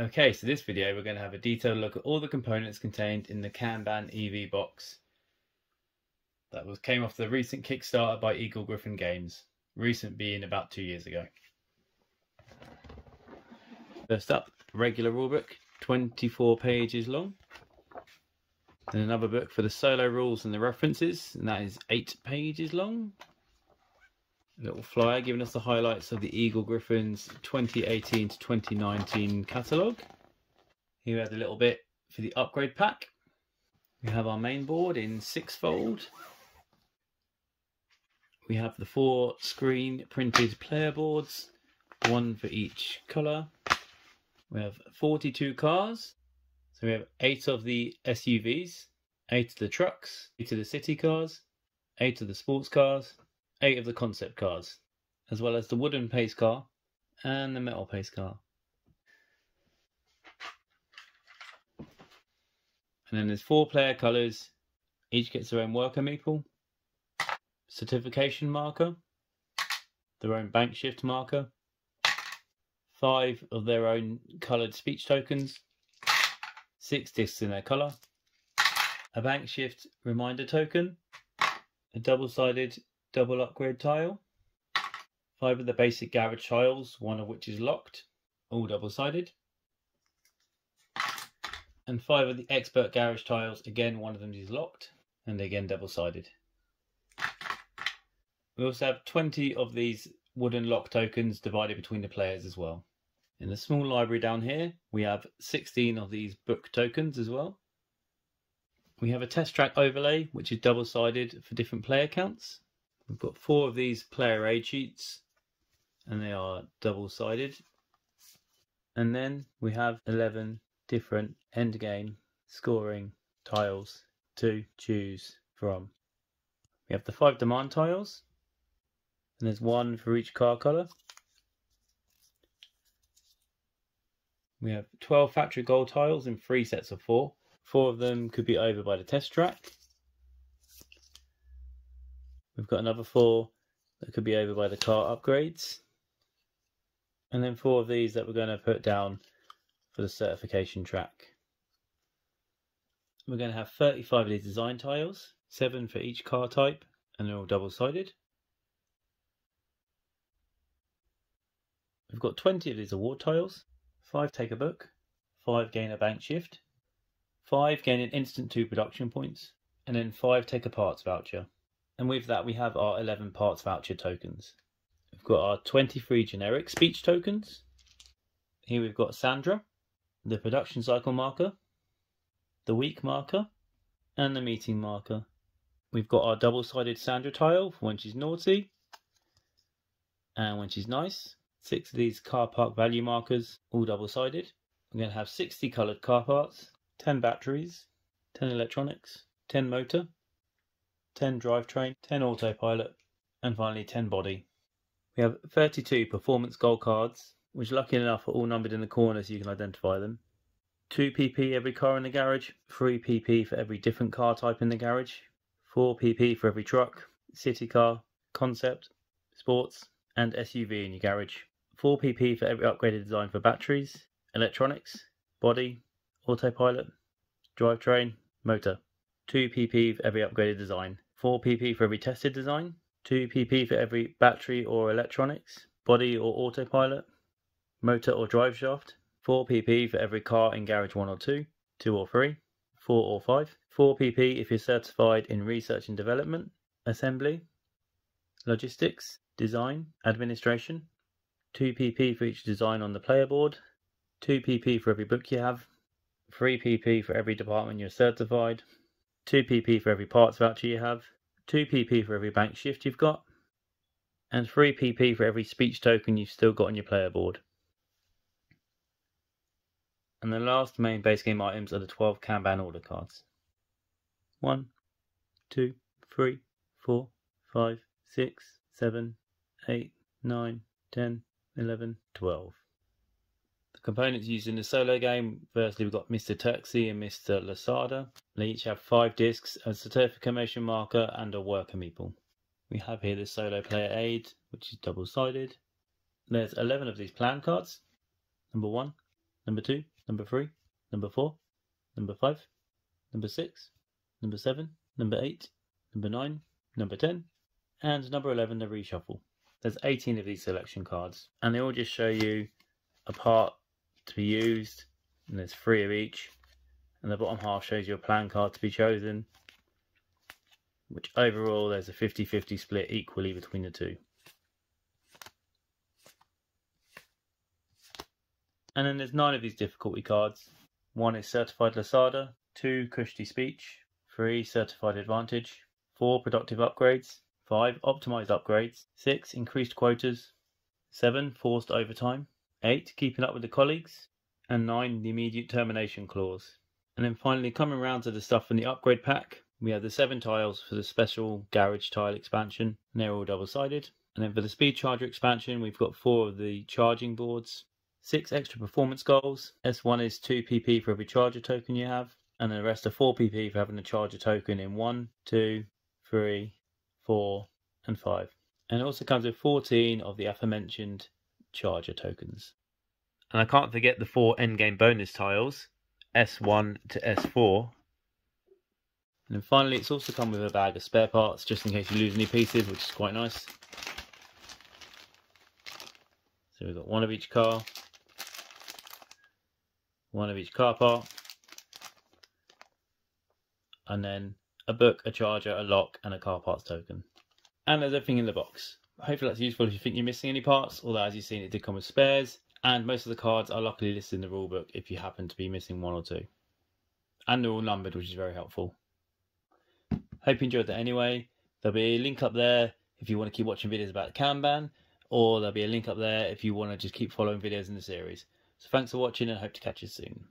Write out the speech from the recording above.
Okay, so this video we're going to have a detailed look at all the components contained in the Kanban EV box that was came off the recent Kickstarter by Eagle Gryphon Games, recent being about two years ago. First up, regular rulebook, 24 pages long. Then another book for the solo rules and the references, and that is 8 pages long. Little flyer giving us the highlights of the Eagle Gryphons 2018 to 2019 catalogue. Here we have a little bit for the upgrade pack. We have our main board in six fold. We have the four screen printed player boards, one for each colour. We have 42 cars. So we have eight of the SUVs, eight of the trucks, eight of the city cars, eight of the sports cars, eight of the concept cars, as well as the wooden pace car and the metal pace car. And then there's four player colours, each gets their own worker meeple, certification marker, their own bank shift marker, five of their own coloured speech tokens, six discs in their colour, a bank shift reminder token, a double sided double upgrade tile, five of the basic garage tiles, one of which is locked, all double sided, and five of the expert garage tiles, again, one of them is locked, and again, double sided. We also have 20 of these wooden lock tokens divided between the players as well. In the small library down here, we have 16 of these book tokens as well. We have a test track overlay, which is double sided for different player counts. We've got four of these player aid sheets, and they are double sided. And then we have 11 different end game scoring tiles to choose from. We have the five demand tiles, and there's one for each car colour. We have 12 factory goal tiles in three sets of four. Four of them could be over by the test track. We've got another four that could be over by the car upgrades. And then four of these that we're going to put down for the certification track. We're going to have 35 of these design tiles, seven for each car type, and they're all double sided. We've got 20 of these award tiles, five take a book, five gain a bank shift, five gain an instant two production points, and then five take a parts voucher. And with that, we have our 11 parts voucher tokens. We've got our 23 generic speech tokens. Here we've got Sandra, the production cycle marker, the week marker, and the meeting marker. We've got our double sided Sandra tile for when she's naughty and when she's nice. Six of these car park value markers, all double sided. We're going to have 60 coloured car parts, 10 batteries, 10 electronics, 10 motor, 10 drivetrain, 10 autopilot, and finally 10 body. We have 32 performance goal cards, which lucky enough are all numbered in the corner so you can identify them. 2 PP every car in the garage, 3 PP for every different car type in the garage, 4 PP for every truck, city car, concept, sports, and SUV in your garage. 4 PP for every upgraded design for batteries, electronics, body, autopilot, drivetrain, motor. 2 PP for every upgraded design. 4 PP for every tested design. 2 PP for every battery or electronics, body or autopilot, motor or drive shaft. 4 PP for every car in garage 1 or 2, 2 or 3, 4 or 5. 4 PP if you're certified in research and development, assembly, logistics, design, administration, 2 pp for each design on the player board, 2 pp for every book you have, 3 pp for every department you're certified, 2 pp for every parts voucher you have, 2 pp for every bank shift you've got, and 3 pp for every speech token you've still got on your player board. And the last main base game items are the 12 Kanban order cards. 1, 2, 3, 4, 5, 6, 7, 8, 9, 10, 11, 12. Components used in the solo game, firstly we've got Mr. Turczi and Mr. Lacerda. They each have 5 discs, a certification marker and a worker meeple. We have here the solo player aid, which is double sided. There's 11 of these plan cards. Number 1, number 2, number 3, number 4, number 5, number 6, number 7, number 8, number 9, number 10, and number 11, the reshuffle. There's 18 of these selection cards, and they all just show you a part to be used, and there's three of each. And the bottom half shows you a plan card to be chosen, which overall there's a 50 50 split equally between the two. And then there's nine of these difficulty cards. One is Certified Lacerda, two Kushti Speech, three Certified Advantage, four Productive Upgrades, five Optimized Upgrades, six Increased Quotas, seven Forced Overtime, eight Keeping Up with the Colleagues, and nine The Immediate Termination Clause. And then finally, coming around to the stuff from the upgrade pack, we have the seven tiles for the special garage tile expansion, and they're all double sided. And then for the speed charger expansion, we've got four of the charging boards, six extra performance goals. S1 is 2 PP for every charger token you have, and the rest are 4 PP for having a charger token in 1, 2, 3, 4, and 5. And it also comes with 14 of the aforementioned charger tokens. And I can't forget the four endgame bonus tiles, S1 to S4. And then finally, it's also come with a bag of spare parts just in case you lose any pieces, which is quite nice. So we've got one of each car, one of each car part, and then a book, a charger, a lock, and a car parts token. And there's everything in the box. Hopefully that's useful if you think you're missing any parts, although as you've seen it did come with spares, and most of the cards are luckily listed in the rulebook if you happen to be missing one or two. And they're all numbered, which is very helpful. Hope you enjoyed that anyway. There'll be a link up there if you want to keep watching videos about the Kanban, or there'll be a link up there if you want to just keep following videos in the series. So thanks for watching and hope to catch you soon.